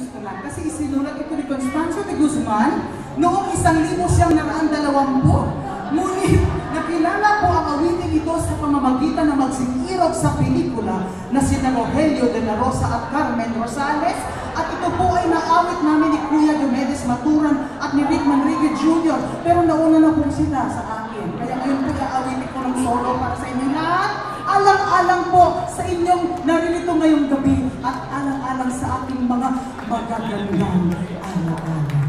gusto. Kasi isinulat ito ni Constancio de Guzman noong isang libo siyang naraan dalawampu. Ngunit nakilala po ang awitin ito sa pamamagitan ng magsikirog sa pelikula na sina Rogelio de la Rosa at Carmen Rosales at ito po ay naawit namin ni Kuya Diomedes Maturan at ni Rick Manrique Jr. Pero nauna na po sila sa akin. Kaya ngayon po aawitin ko ng solo para sa inyo lahat. Alang-alang po sa inyong naririto ngayong gabi at alang-alang sa ating mga magagandang alang-alang.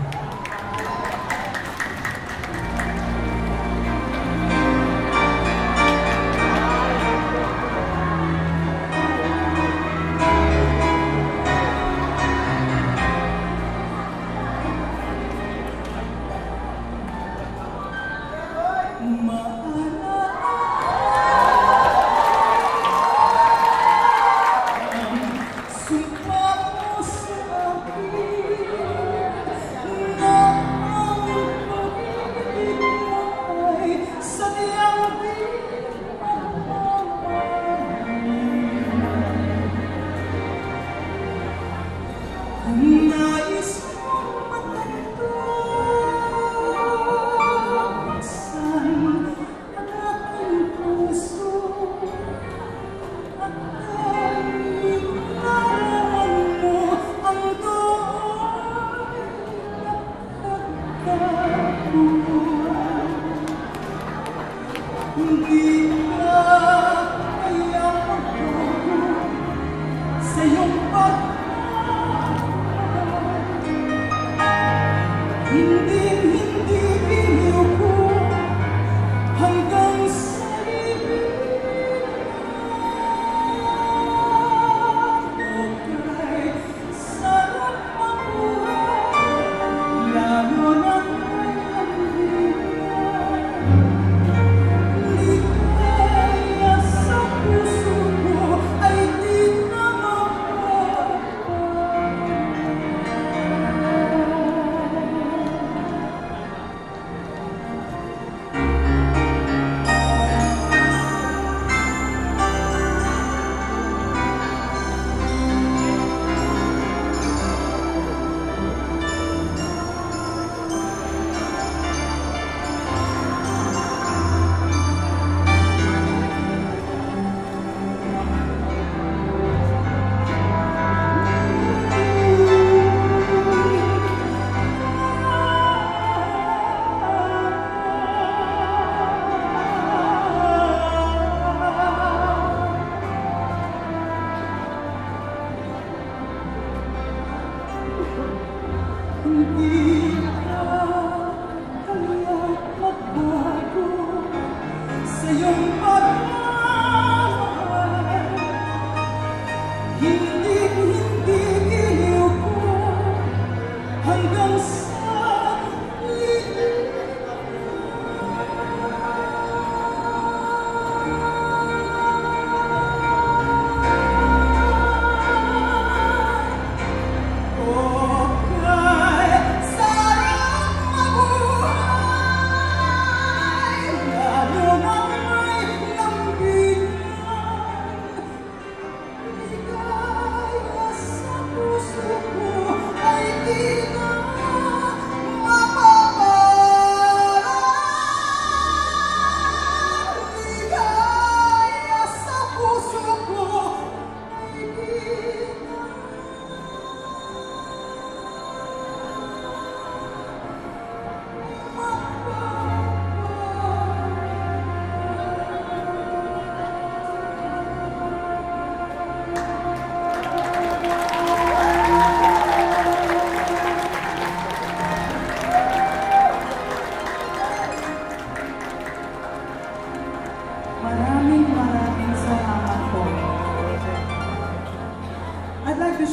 you.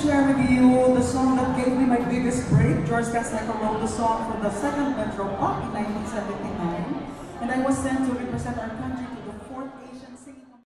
Share with you the song that gave me my biggest break. George Casteco wrote the song for the second Metro Pop in 1979. And I was sent to represent our country